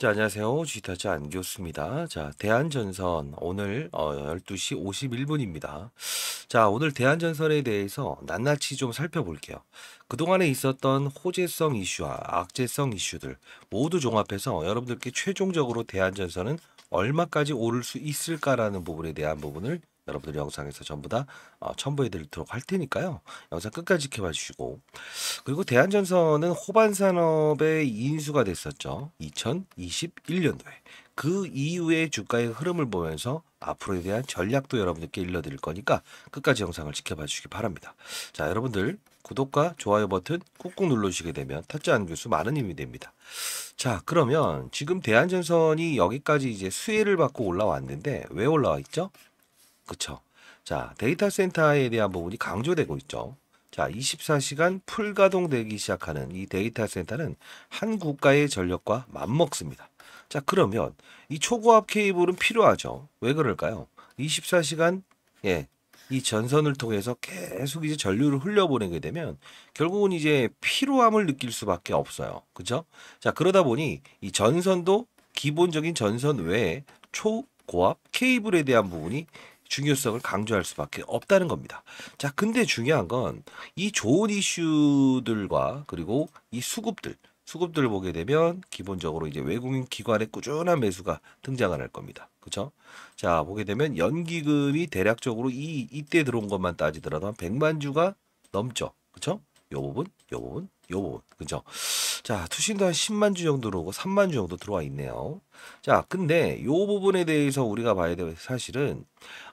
자, 안녕하세요. 지타즈 안교수입니다. 자, 대한전선 오늘 어, 12시 51분입니다. 자, 오늘 대한전선에 대해서 낱낱이 좀 살펴볼게요. 그동안에 있었던 호재성 이슈와 악재성 이슈들 모두 종합해서 여러분들께 최종적으로 대한전선은 얼마까지 오를 수 있을까라는 부분에 대한 부분을 여러분들 영상에서 전부 다 어, 첨부해 드리도록 할 테니까요. 영상 끝까지 지켜봐 주시고 그리고 대한전선은 호반산업의 인수가 됐었죠. 2021년도에. 그 이후의 주가의 흐름을 보면서 앞으로에 대한 전략도 여러분들께 일러드릴 거니까 끝까지 영상을 지켜봐 주시기 바랍니다. 자, 여러분들 구독과 좋아요 버튼 꾹꾹 눌러주시게 되면 타짜 안 교수 많은 힘이 됩니다. 자, 그러면 지금 대한전선이 여기까지 이제 수혜를 받고 올라왔는데 왜 올라와 있죠? 그쵸? 자, 데이터 센터에 대한 부분이 강조되고 있죠. 자, 24시간 풀가동되기 시작하는 이 데이터 센터는 한 국가의 전력과 맞먹습니다. 자, 그러면 이 초고압 케이블은 필요하죠. 왜 그럴까요? 24시간 예, 이 전선을 통해서 계속 이제 전류를 흘려보내게 되면 결국은 이제 피로함을 느낄 수밖에 없어요. 그죠? 자, 그러다 보니 이 전선도 기본적인 전선 외에 초고압 케이블에 대한 부분이 중요성을 강조할 수밖에 없다는 겁니다. 자, 근데 중요한 건 이 좋은 이슈들과 그리고 이 수급들, 수급들을 보게 되면 기본적으로 이제 외국인 기관의 꾸준한 매수가 등장을 할 겁니다. 그렇죠? 자, 보게 되면 연기금이 대략적으로 이 이때 들어온 것만 따지더라도 한 100만 주가 넘죠. 그렇죠? 요 부분, 요 부분, 요 부분. 그죠? 자, 투신도 한 10만 주 정도 들어오고 3만 주 정도 들어와 있네요. 자, 근데 요 부분에 대해서 우리가 봐야 될 사실은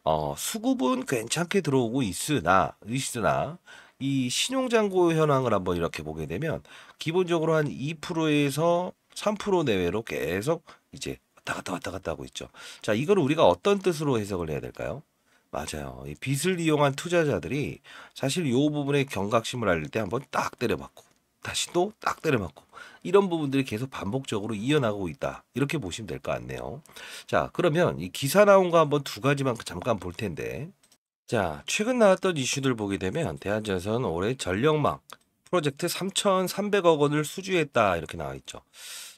어, 수급은 괜찮게 들어오고 있으나 있으나 이 신용잔고 현황을 한번 이렇게 보게 되면 기본적으로 한 2%에서 3% 내외로 계속 이제 왔다 갔다 왔다 갔다 하고 있죠. 자, 이걸 우리가 어떤 뜻으로 해석을 해야 될까요? 맞아요. 이 빚을 이용한 투자자들이 사실 이 부분에 경각심을 알릴 때 한번 딱 때려맞고 다시 또 딱 때려맞고 이런 부분들이 계속 반복적으로 이어나가고 있다. 이렇게 보시면 될 것 같네요. 자, 그러면 이 기사 나온 거 한번 두 가지만 잠깐 볼 텐데. 자, 최근 나왔던 이슈들 보게 되면 대한전선 올해 전력망 프로젝트 3,300억 원을 수주했다. 이렇게 나와 있죠.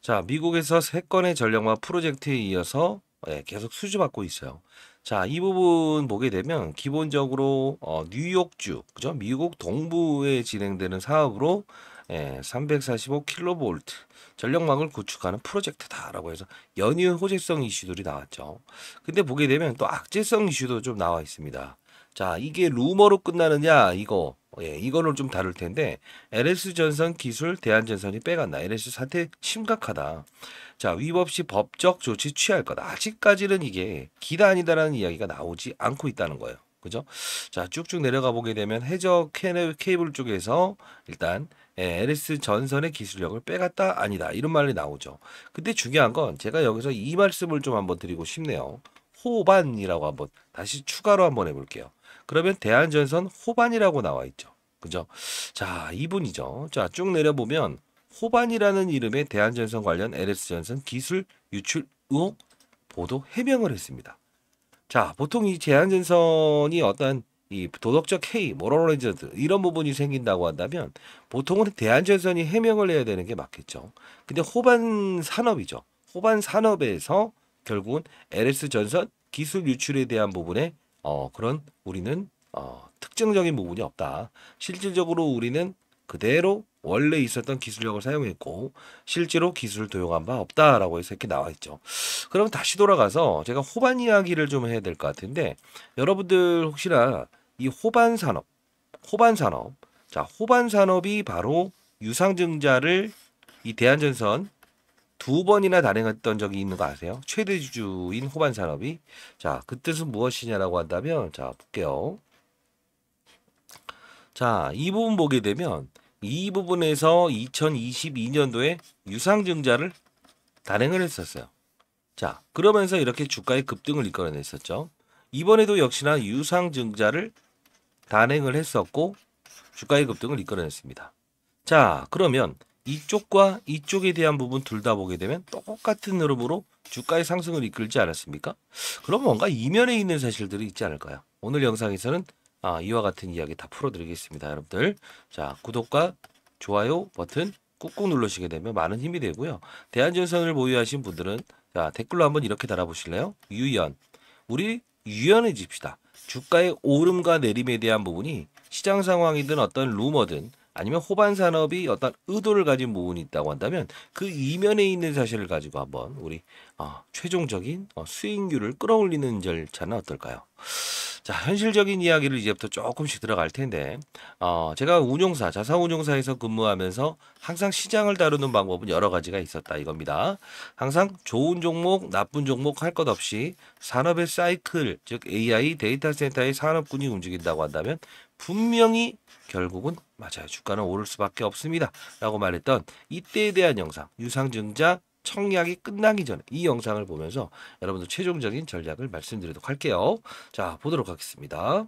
자, 미국에서 세 건의 전력망 프로젝트에 이어서 예, 계속 수주받고 있어요. 자, 이 부분 보게 되면 기본적으로 어, 뉴욕주, 그죠? 미국 동부에 진행되는 사업으로 예, 345kV 전력망을 구축하는 프로젝트다라고 해서 연이은 호재성 이슈들이 나왔죠. 근데 보게 되면 또 악재성 이슈도 좀 나와 있습니다. 자, 이게 루머로 끝나느냐 이거 예, 이거를 좀 다룰 텐데 LS 전선 기술 대한전선이 빼간다. LS 사태 심각하다. 자, 위법 시 법적 조치 취할 거다. 아직까지는 이게 기다 아니다라는 이야기가 나오지 않고 있다는 거예요. 그죠? 자, 쭉쭉 내려가 보게 되면 해적 케이블 쪽에서 일단 예, LS 전선의 기술력을 빼갔다 아니다 이런 말이 나오죠. 근데 중요한 건 제가 여기서 이 말씀을 좀 한번 드리고 싶네요. 호반이라고 한번 다시 추가로 한번 해볼게요. 그러면 대한전선 호반이라고 나와 있죠. 그죠? 자, 이분이죠. 자, 쭉 내려보면 호반이라는 이름의 대한전선 관련 LS전선 기술 유출 의혹 보도 해명을 했습니다. 자, 보통 이 대한전선이 어떤 이 도덕적 해이, 모럴 해저드 이런 부분이 생긴다고 한다면 보통은 대한전선이 해명을 해야 되는 게 맞겠죠. 근데 호반 산업이죠. 호반 산업에서 결국은 LS 전선 기술 유출에 대한 부분에 어 그런 우리는 어 특징적인 부분이 없다. 실질적으로 우리는 그대로 원래 있었던 기술력을 사용했고 실제로 기술을 도용한 바 없다라고 해서 이렇게 나와 있죠. 그럼 다시 돌아가서 제가 호반 이야기를 좀 해야 될 것 같은데 여러분들 혹시나 이 호반 산업, 호반 산업, 자 호반 산업이 바로 유상증자를 이 대한전선 두 번이나 단행했던 적이 있는 거 아세요? 최대 주주인 호반 산업이 자 그 뜻은 무엇이냐라고 한다면 자 볼게요. 자 이 부분 보게 되면 이 부분에서 2022년도에 유상증자를 단행을 했었어요. 자 그러면서 이렇게 주가의 급등을 이끌어냈었죠. 이번에도 역시나 유상증자를 단행을 했었고 주가의 급등을 이끌어냈습니다. 자, 그러면 이쪽과 이쪽에 대한 부분 둘 다 보게 되면 똑같은 흐름으로 주가의 상승을 이끌지 않았습니까? 그럼 뭔가 이면에 있는 사실들이 있지 않을까요? 오늘 영상에서는 아, 이와 같은 이야기 다 풀어드리겠습니다, 여러분들. 자, 구독과 좋아요 버튼 꾹꾹 눌러시게 되면 많은 힘이 되고요. 대한전선을 보유하신 분들은 자, 댓글로 한번 이렇게 달아보실래요? 유연. 우리 유연해집시다. 주가의 오름과 내림에 대한 부분이 시장 상황이든 어떤 루머든 아니면 호반 산업이 어떤 의도를 가진 부분이 있다고 한다면 그 이면에 있는 사실을 가지고 한번 우리 어, 최종적인 어, 수익률을 끌어올리는 절차는 어떨까요? 자, 현실적인 이야기를 이제부터 조금씩 들어갈 텐데, 어, 제가 운용사, 자산운용사에서 근무하면서 항상 시장을 다루는 방법은 여러 가지가 있었다 이겁니다. 항상 좋은 종목, 나쁜 종목 할 것 없이 산업의 사이클, 즉 AI 데이터 센터의 산업군이 움직인다고 한다면 분명히 결국은 맞아요. 주가는 오를 수밖에 없습니다. 라고 말했던 이때에 대한 영상, 유상증자 청약이 끝나기 전에 이 영상을 보면서 여러분들 최종적인 전략을 말씀드리도록 할게요. 자, 보도록 하겠습니다.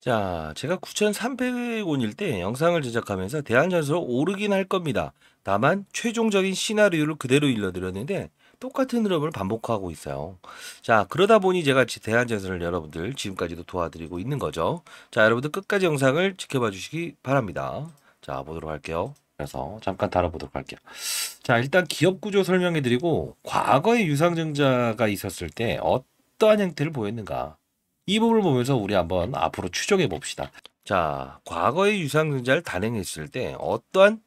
자, 제가 9,300원일 때 영상을 제작하면서 대한전설 오르긴 할 겁니다. 다만 최종적인 시나리오를 그대로 일러드렸는데 똑같은 흐름을 반복하고 있어요. 자, 그러다 보니 제가 대한전선을 여러분들 지금까지도 도와드리고 있는 거죠. 자, 여러분들 끝까지 영상을 지켜봐 주시기 바랍니다. 자, 보도록 할게요. 그래서 잠깐 다뤄보도록 할게요. 자, 일단 기업 구조 설명해 드리고 과거에 유상증자가 있었을 때 어떠한 형태를 보였는가 이 부분을 보면서 우리 한번 앞으로 추정해 봅시다. 자, 과거의 유상증자를 단행했을 때 어떠한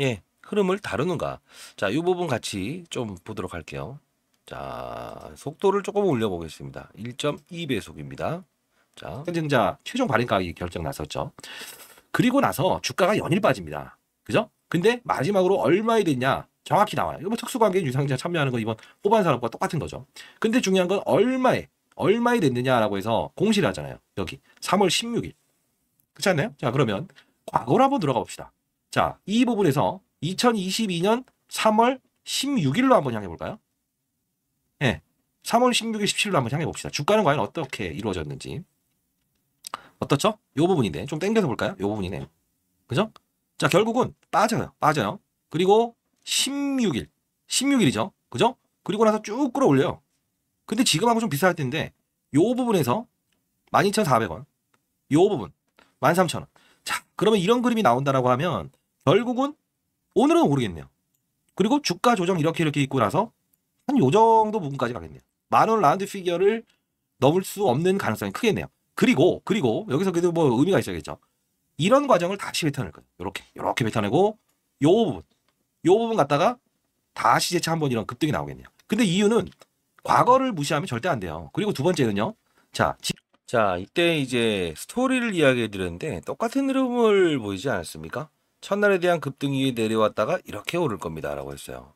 예, 흐름을 다루는가. 자, 이 부분 같이 좀 보도록 할게요. 자, 속도를 조금 올려 보겠습니다. 1.2배속입니다. 자, 증자 최종 발행 가격이 결정 났었죠. 그리고 나서 주가가 연일 빠집니다. 그죠? 근데 마지막으로 얼마에 됐냐? 정확히 나와요. 이거 뭐 특수관계 유상증자 참여하는 거 이번 호반 산업과 똑같은 거죠. 근데 중요한 건 얼마에 얼마에 됐느냐라고 해서 공시를 하잖아요. 여기 3월 16일. 그렇지 않나요? 자, 그러면 과거로 한번 들어가 봅시다. 자, 이 부분에서 2022년 3월 16일로 한번 향해 볼까요? 예. 네, 3월 16일, 17일로 한번 향해 봅시다. 주가는 과연 어떻게 이루어졌는지. 어떻죠? 요 부분인데 좀 땡겨서 볼까요? 요 부분이네. 그죠? 자, 결국은 빠져요. 빠져요. 그리고 16일. 16일이죠. 그죠? 그리고 나서 쭉 끌어올려요. 근데 지금하고 좀 비슷할 텐데 요 부분에서 12,400원. 요 부분 13,000원. 자, 그러면 이런 그림이 나온다라고 하면 결국은 오늘은 오르겠네요. 그리고 주가 조정 이렇게 이렇게 있고 나서 한 요 정도 부분까지 가겠네요. 만원 라운드 피겨를 넘을 수 없는 가능성이 크겠네요. 그리고 그리고 여기서 그래도 뭐 의미가 있어야겠죠. 이런 과정을 다시 뱉어낼 거예요. 이렇게 이렇게 뱉어내고 요 부분 요 부분 갖다가 다시 재차 한번 이런 급등이 나오겠네요. 근데 이유는 과거를 무시하면 절대 안 돼요. 그리고 두 번째는요. 자, 지... 자 이때 이제 스토리를 이야기해 드렸는데 똑같은 흐름을 보이지 않았습니까? 첫날에 대한 급등이 내려왔다가 이렇게 오를 겁니다라고 했어요.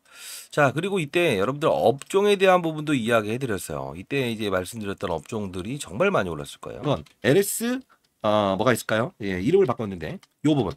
자, 그리고 이때 여러분들 업종에 대한 부분도 이야기해 드렸어요. 이때 이제 말씀드렸던 업종들이 정말 많이 올랐을 거예요. 이건 LS 어, 뭐가 있을까요? 예, 이름을 바꿨는데 요 부분.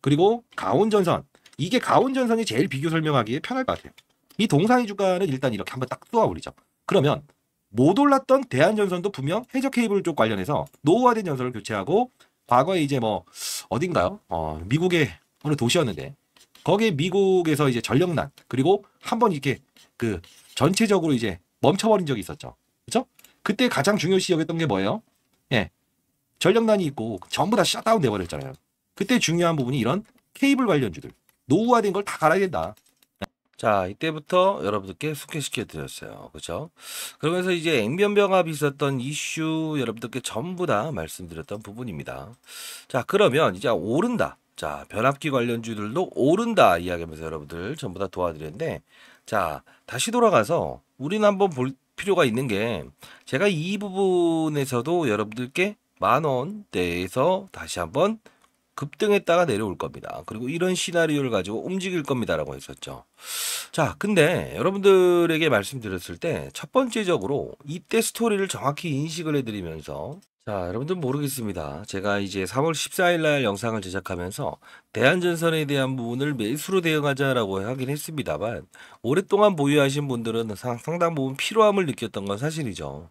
그리고 가온전선. 이게 가온전선이 제일 비교 설명하기에 편할 것 같아요. 이 동상이 주가는 일단 이렇게 한번 딱 쏘아버리죠. 그러면 못 올랐던 대한전선도 분명 해적 케이블 쪽 관련해서 노후화된 전선을 교체하고 과거에 이제 뭐 어딘가요? 어, 미국의 어느 도시였는데 거기에 미국에서 이제 전력난 그리고 한번 이렇게 그 전체적으로 이제 멈춰버린 적이 있었죠. 그죠? 그때 가장 중요시 여겼던 게 뭐예요? 예. 전력난이 있고 전부 다 셧다운 돼버렸잖아요. 그때 중요한 부분이 이런 케이블 관련주들 노후화된 걸 다 갈아야 된다. 자, 이때부터 여러분들께 소개시켜 드렸어요. 그죠? 그러면서 이제 액면병합이 있었던 이슈 여러분들께 전부 다 말씀드렸던 부분입니다. 자, 그러면 이제 오른다. 자, 변압기 관련주들도 오른다 이야기하면서 여러분들 전부 다 도와드렸는데, 자, 다시 돌아가서 우리는 한번 볼 필요가 있는 게, 제가 이 부분에서도 여러분들께 만 원대에서 다시 한번 급등했다가 내려올 겁니다. 그리고 이런 시나리오를 가지고 움직일 겁니다라고 했었죠. 자, 근데 여러분들에게 말씀드렸을 때 첫 번째적으로 이때 스토리를 정확히 인식을 해드리면서 자, 여러분들 모르겠습니다. 제가 이제 3월 14일 날 영상을 제작하면서 대한전선에 대한 부분을 매수로 대응하자라고 하긴 했습니다만 오랫동안 보유하신 분들은 상당 부분 필요함을 느꼈던 건 사실이죠.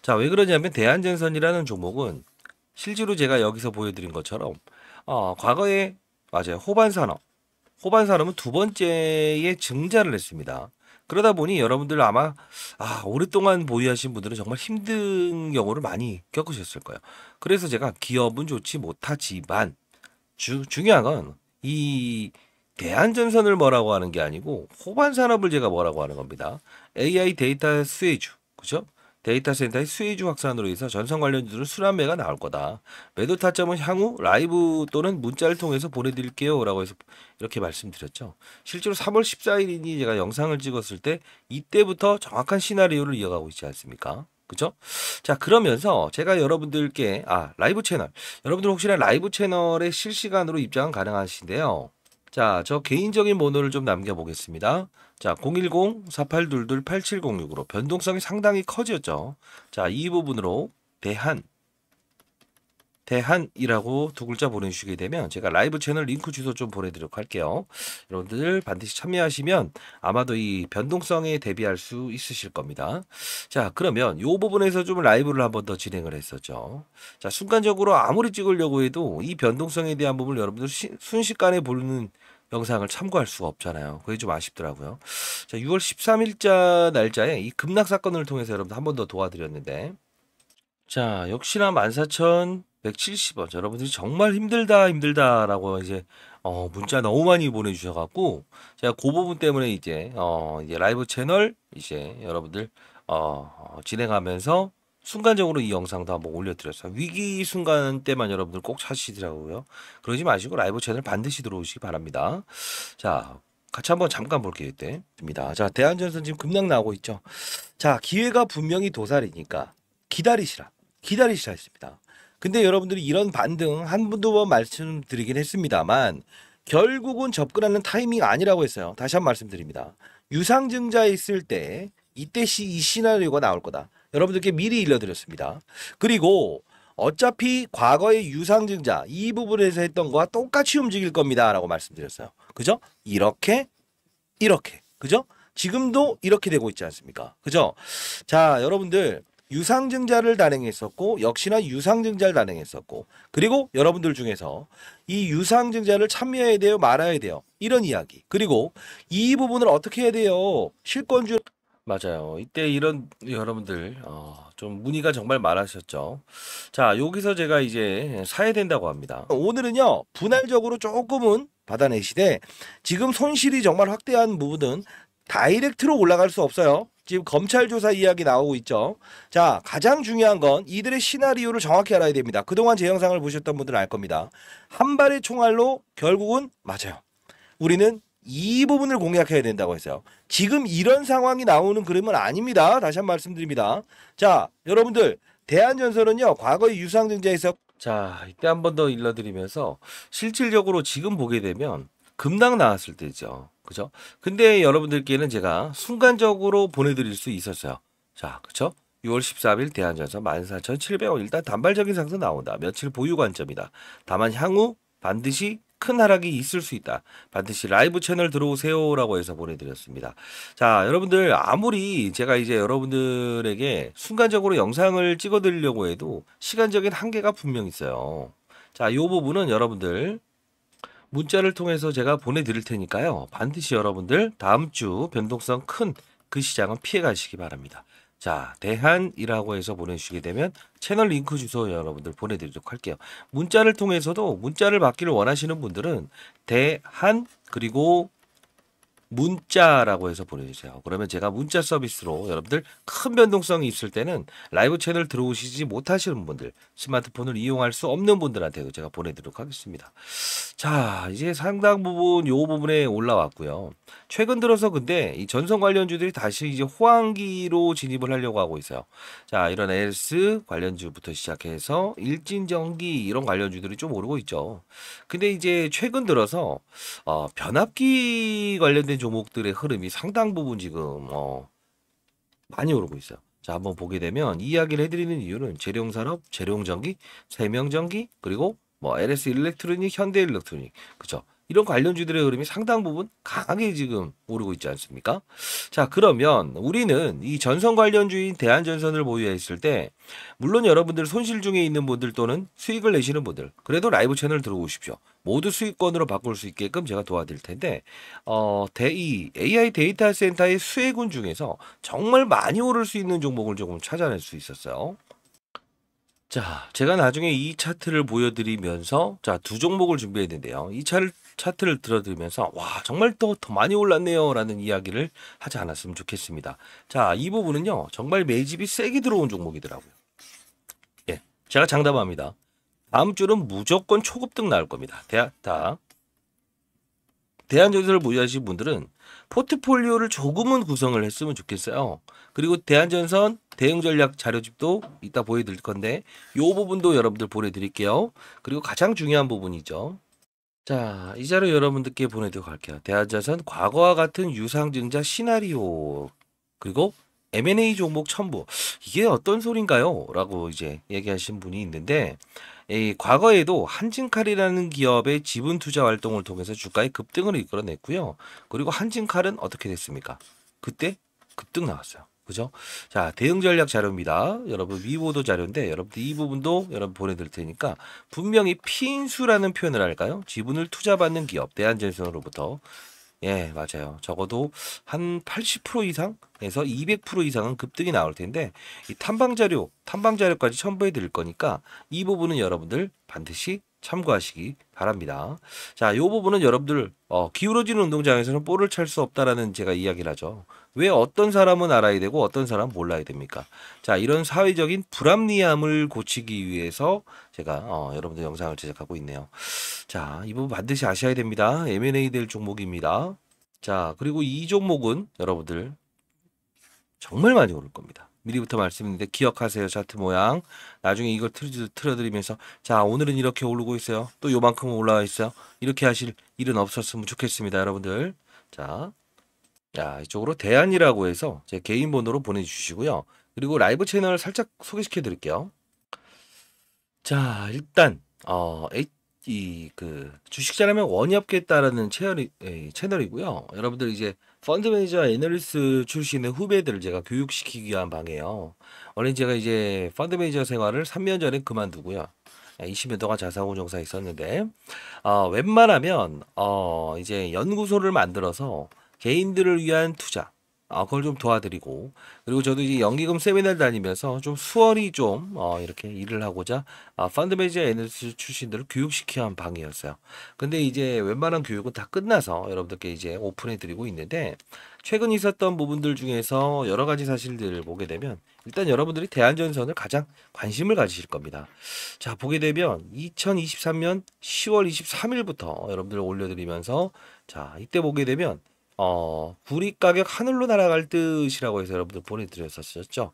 자, 왜 그러냐면 대한전선이라는 종목은 실제로 제가 여기서 보여드린 것처럼 어, 과거에 맞아요. 호반산업. 호반산업은 두 번째에 증자를 했습니다. 그러다 보니 여러분들 아마 아, 오랫동안 보유하신 분들은 정말 힘든 경우를 많이 겪으셨을 거예요. 그래서 제가 기업은 좋지 못하지만 주, 중요한 건 이 대한전선을 뭐라고 하는 게 아니고 호반 산업을 제가 뭐라고 하는 겁니다. AI 데이터 수혜주. 그죠? 데이터 센터의 수혜주 확산으로 해서 전선 관련주들은 순환매가 나올 거다. 매도 타점은 향후 라이브 또는 문자를 통해서 보내드릴게요. 라고 해서 이렇게 말씀드렸죠. 실제로 3월 14일이니 제가 영상을 찍었을 때 이때부터 정확한 시나리오를 이어가고 있지 않습니까? 그죠? 자, 그러면서 제가 여러분들께, 아, 라이브 채널. 여러분들 혹시나 라이브 채널에 실시간으로 입장은 가능하신데요. 자, 저 개인적인 번호를 좀 남겨보겠습니다. 자, 010-4822-8706으로 변동성이 상당히 커졌죠. 자, 이 부분으로 대한, 대한이라고 두 글자 보내주시게 되면 제가 라이브 채널 링크 주소 좀 보내드리도록 할게요. 여러분들 반드시 참여하시면 아마도 이 변동성에 대비할 수 있으실 겁니다. 자, 그러면 이 부분에서 좀 라이브를 한 번 더 진행을 했었죠. 자, 순간적으로 아무리 찍으려고 해도 이 변동성에 대한 부분을 여러분들 시, 순식간에 보는 영상을 참고할 수가 없잖아요. 그게 좀 아쉽더라고요. 자, 6월 13일자 날짜에 이 급락 사건을 통해서 여러분들 한 번 더 도와드렸는데 자, 역시나 14,170원. 여러분들이 정말 힘들다, 힘들다라고 이제 어, 문자 너무 많이 보내주셔 갖고 제가 그 부분 때문에 이제 어, 이제 라이브 채널 이제 여러분들 어, 진행하면서 순간적으로 이 영상도 한번 올려드렸어요. 위기 순간 때만 여러분들 꼭 찾으시더라고요. 그러지 마시고 라이브 채널 반드시 들어오시기 바랍니다. 자, 같이 한번 잠깐 볼게요. 이때입니다. 자, 대한전선 지금 급락 나오고 있죠. 자, 기회가 분명히 도살이니까 기다리시라. 기다리시라 했습니다. 근데 여러분들이 이런 반등 한 분도 번 말씀드리긴 했습니다만 결국은 접근하는 타이밍 아니라고 했어요. 다시 한 번 말씀드립니다. 유상증자 있을 때 이때 시, 이 시나리오가 나올 거다. 여러분들께 미리 일러드렸습니다. 그리고 어차피 과거의 유상증자 이 부분에서 했던 거와 똑같이 움직일 겁니다. 라고 말씀드렸어요. 그죠? 이렇게, 이렇게. 그죠? 지금도 이렇게 되고 있지 않습니까? 그죠? 자, 여러분들 유상증자를 단행했었고 역시나 유상증자를 단행했었고 그리고 여러분들 중에서 이 유상증자를 참여해야 돼요 말아야 돼요 이런 이야기 그리고 이 부분을 어떻게 해야 돼요 실권주 맞아요. 이때 이런 여러분들 어, 좀 문의가 정말 많으셨죠. 자, 여기서 제가 이제 사야 된다고 합니다. 오늘은요 분할적으로 조금은 받아내시되 지금 손실이 정말 확대한 부분은 다이렉트로 올라갈 수 없어요. 지금 검찰 조사 이야기 나오고 있죠. 자, 가장 중요한 건 이들의 시나리오를 정확히 알아야 됩니다. 그동안 제 영상을 보셨던 분들은 알 겁니다. 한 발의 총알로 결국은 맞아요. 우리는 이 부분을 공략해야 된다고 했어요. 지금 이런 상황이 나오는 그림은 아닙니다. 다시 한 번 말씀드립니다. 자, 여러분들 대한전선은요. 과거의 유상증자에서 자, 이때 한 번 더 일러드리면서 실질적으로 지금 보게 되면 급락 나왔을 때죠. 그죠? 근데 여러분들께는 제가 순간적으로 보내드릴 수 있었어요. 자, 그쵸? 6월 13일 대한전선 14,700원 일단 단발적인 상승 나온다. 며칠 보유 관점이다. 다만 향후 반드시 큰 하락이 있을 수 있다. 반드시 라이브 채널 들어오세요라고 해서 보내드렸습니다. 자, 여러분들 아무리 제가 이제 여러분들에게 순간적으로 영상을 찍어드리려고 해도 시간적인 한계가 분명 있어요. 자, 이 부분은 여러분들 문자를 통해서 제가 보내드릴 테니까요. 반드시 여러분들 다음 주 변동성 큰 그 시장은 피해 가시기 바랍니다. 자, 대한이라고 해서 보내주시게 되면 채널 링크 주소 여러분들 보내드리도록 할게요. 문자를 통해서도 문자를 받기를 원하시는 분들은 대한 그리고 문자라고 해서 보내주세요. 그러면 제가 문자 서비스로 여러분들 큰 변동성이 있을 때는 라이브 채널 들어오시지 못하시는 분들, 스마트폰을 이용할 수 없는 분들한테도 제가 보내드리도록 하겠습니다. 자, 이제 상당 부분 요 부분에 올라왔고요. 최근 들어서 근데 이 전선 관련주들이 다시 이제 호황기로 진입을 하려고 하고 있어요. 자, 이런 엘스 관련주부터 시작해서 일진전기 이런 관련주들이 좀 오르고 있죠. 근데 이제 최근 들어서 어, 변압기 관련된 종목들의 흐름이 상당 부분 지금 어, 많이 오르고 있어요. 자, 한번 보게 되면 이야기를 해드리는 이유는 제룡산업, 제룡전기, 세명전기, 그리고 뭐 LS 일렉트로닉, 현대 일렉트로닉, 그죠? 이런 관련주들의 흐름이 상당 부분 강하게 지금 오르고 있지 않습니까? 자, 그러면 우리는 이 전선 관련주인 대한전선을 보유했을 때 물론 여러분들 손실 중에 있는 분들 또는 수익을 내시는 분들 그래도 라이브 채널 들어오십시오. 모두 수익권으로 바꿀 수 있게끔 제가 도와드릴 텐데 어, 대이 AI 데이터 센터의 수혜군 중에서 정말 많이 오를 수 있는 종목을 조금 찾아낼 수 있었어요. 자, 제가 나중에 이 차트를 보여드리면서 자, 두 종목을 준비했는데요. 이 차를 차트를 들어드리면서 와 정말 더, 더 많이 올랐네요 라는 이야기를 하지 않았으면 좋겠습니다. 자 이 부분은요 정말 매집이 세게 들어온 종목이더라고요. 예, 제가 장담합니다. 다음 주는 무조건 초급등 나올 겁니다. 대한 다 대한전설을 보유하신 분들은 포트폴리오를 조금은 구성을 했으면 좋겠어요. 그리고 대한전선 대응 전략 자료집도 이따 보여드릴 건데 요 부분도 여러분들 보내드릴게요. 그리고 가장 중요한 부분이죠. 자, 이 자료 여러분들께 보내드리고 갈게요. 대한전선 과거와 같은 유상증자 시나리오 그리고 M&A 종목 첨부 이게 어떤 소린가요? 라고 이제 얘기하신 분이 있는데 이 과거에도 한진칼이라는 기업의 지분 투자 활동을 통해서 주가의 급등을 이끌어냈고요. 그리고 한진칼은 어떻게 됐습니까? 그때 급등 나왔어요. 그죠? 자, 대응 전략 자료입니다. 여러분 위보도 자료인데 여러분들 이 부분도 여러분 보내드릴 테니까 분명히 피인수라는 표현을 할까요? 지분을 투자받는 기업 대한전선으로부터 예, 맞아요. 적어도 한 80% 이상에서 200% 이상은 급등이 나올 텐데 이 탐방 자료, 탐방 자료까지 첨부해 드릴 거니까 이 부분은 여러분들 반드시 참고하시기 바랍니다. 자, 이 부분은 여러분들 어, 기울어지는 운동장에서는 볼을 찰 수 없다라는 제가 이야기를 하죠. 왜 어떤 사람은 알아야 되고 어떤 사람은 몰라야 됩니까? 자, 이런 사회적인 불합리함을 고치기 위해서 제가 어, 여러분들 영상을 제작하고 있네요. 자, 이 부분 반드시 아셔야 됩니다. M&A 될 종목입니다. 자, 그리고 이 종목은 여러분들 정말 많이 오를 겁니다. 미리부터 말씀드리는데 기억하세요. 차트 모양. 나중에 이걸 틀어, 드리면서 자, 오늘은 이렇게 오르고 있어요. 또 요만큼은 올라와 있어요. 이렇게 하실 일은 없었으면 좋겠습니다. 여러분들. 자, 자, 이쪽으로 대안이라고 해서 제 개인 번호로 보내주시고요. 그리고 라이브 채널 살짝 소개시켜 드릴게요. 자, 일단, 어, 이 그 주식 잘하면 원이 없겠다라는 채널이, 에, 채널이고요. 여러분들 이제 펀드 매니저 애널리스트 출신의 후배들을 제가 교육시키기 위한 방이에요. 원래 제가 이제 펀드 매니저 생활을 3년 전에 그만두고요. 20년 동안 자산운용사에 있었는데, 어, 웬만하면, 어, 이제 연구소를 만들어서 개인들을 위한 투자, 어, 그걸 좀 도와드리고 그리고 저도 이제 연기금 세미나를 다니면서 좀 수월히 좀 어, 이렇게 일을 하고자 어, 펀드 매니저 애널리스트 출신들을 교육시키기 위한 방이었어요. 근데 이제 웬만한 교육은 다 끝나서 여러분들께 이제 오픈해 드리고 있는데 최근 있었던 부분들 중에서 여러 가지 사실들을 보게 되면 일단 여러분들이 대한전선을 가장 관심을 가지실 겁니다. 자, 보게 되면 2023년 10월 23일부터 여러분들 올려드리면서 자, 이때 보게 되면 어, 구리 가격 하늘로 날아갈 듯이라고 해서 여러분들 보내드렸었죠.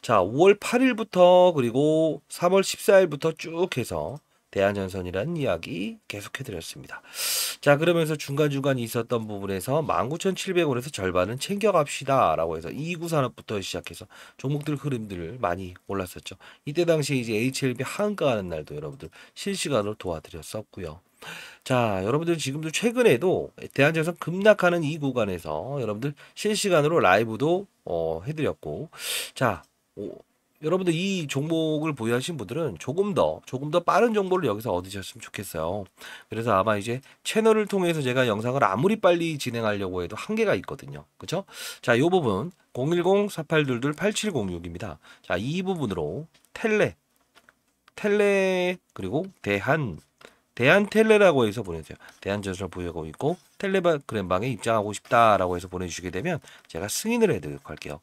자, 5월 8일부터 그리고 3월 14일부터 쭉 해서 대한전선이라는 이야기 계속해드렸습니다. 자, 그러면서 중간중간 있었던 부분에서 19,700원에서 절반은 챙겨갑시다. 라고 해서 2구 산업부터 시작해서 종목들 흐름들을 많이 올랐었죠. 이때 당시 이제 HLB 한가 하는 날도 여러분들 실시간으로 도와드렸었고요. 자, 여러분들 지금도 최근에도 대한전선 급락하는 이 구간에서 여러분들 실시간으로 라이브도 어, 해드렸고, 자, 오, 여러분들 이 종목을 보유하신 분들은 조금 더 조금 더 빠른 정보를 여기서 얻으셨으면 좋겠어요. 그래서 아마 이제 채널을 통해서 제가 영상을 아무리 빨리 진행하려고 해도 한계가 있거든요. 그렇죠? 자, 이 부분 010-4822-8706입니다. 자, 이 부분으로 텔레 텔레 그리고 대한 대한텔레라고 해서 보내세요. 대한전설 보유하고 있고 텔레그램방에 입장하고 싶다라고 해서 보내주시게 되면 제가 승인을 해드리도록 할게요.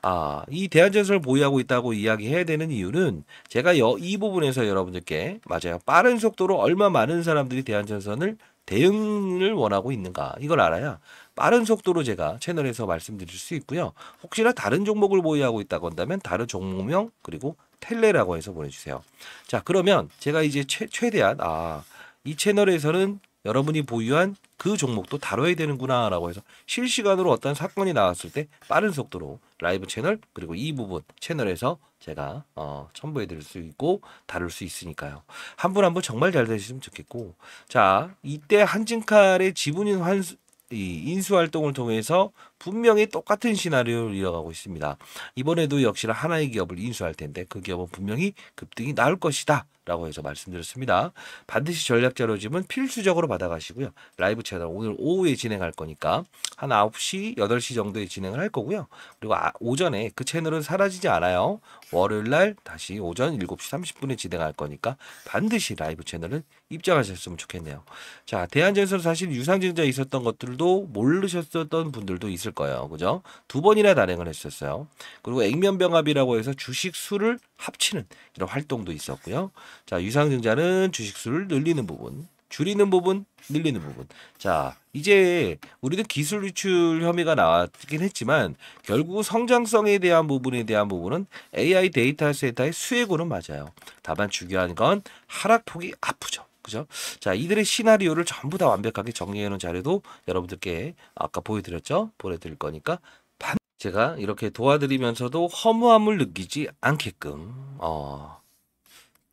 아, 이 대한전설 보유하고 있다고 이야기해야 되는 이유는 제가 여, 이 부분에서 여러분들께 맞아요. 빠른 속도로 얼마 많은 사람들이 대한전선을 대응을 원하고 있는가 이걸 알아야 빠른 속도로 제가 채널에서 말씀드릴 수 있고요. 혹시나 다른 종목을 보유하고 있다고 한다면 다른 종목명 그리고 텔레라고 해서 보내주세요. 자 그러면 제가 이제 최, 최대한 아 이 채널에서는 여러분이 보유한 그 종목도 다뤄야 되는구나라고 해서 실시간으로 어떤 사건이 나왔을 때 빠른 속도로 라이브 채널 그리고 이 부분 채널에서 제가 어, 첨부해 드릴 수 있고 다룰 수 있으니까요. 한 분 한 분 정말 잘 되시면 좋겠고 자 이때 한진칼의 지분인 환수 이 인수 활동을 통해서 분명히 똑같은 시나리오를 이어가고 있습니다. 이번에도 역시나 하나의 기업을 인수할 텐데 그 기업은 분명히 급등이 나올 것이다. 라고 해서 말씀드렸습니다. 반드시 전략 자료집은 필수적으로 받아가시고요. 라이브 채널 오늘 오후에 진행할 거니까 한 9시, 8시 정도에 진행을 할 거고요. 그리고 아, 오전에 그 채널은 사라지지 않아요. 월요일 날 다시 오전 7시 30분에 진행할 거니까 반드시 라이브 채널은 입장하셨으면 좋겠네요. 자, 대한전선 사실 유상증자 있었던 것들도 모르셨었던 분들도 있을 거예요. 그죠? 두 번이나 단행을 했었어요. 그리고 액면병합이라고 해서 주식 수를 합치는 이런 활동도 있었고요. 자, 유상증자는 주식 수를 늘리는 부분, 줄이는 부분, 늘리는 부분. 자, 이제 우리는 기술 유출 혐의가 나왔긴 했지만 결국 성장성에 대한 부분에 대한 부분은 AI 데이터 센터의 수혜고는 맞아요. 다만 중요한 건 하락폭이 아프죠. 그죠? 자, 이들의 시나리오를 전부 다 완벽하게 정리해 놓은 자료도 여러분들께 아까 보여드렸죠? 보내드릴 거니까 반 제가 이렇게 도와드리면서도 허무함을 느끼지 않게끔 어,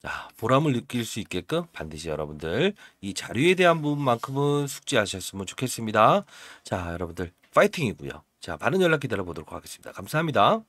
자, 보람을 느낄 수 있게끔 반드시 여러분들 이 자료에 대한 부분만큼은 숙지하셨으면 좋겠습니다. 자, 여러분들 파이팅이고요. 자, 많은 연락 기다려 보도록 하겠습니다. 감사합니다.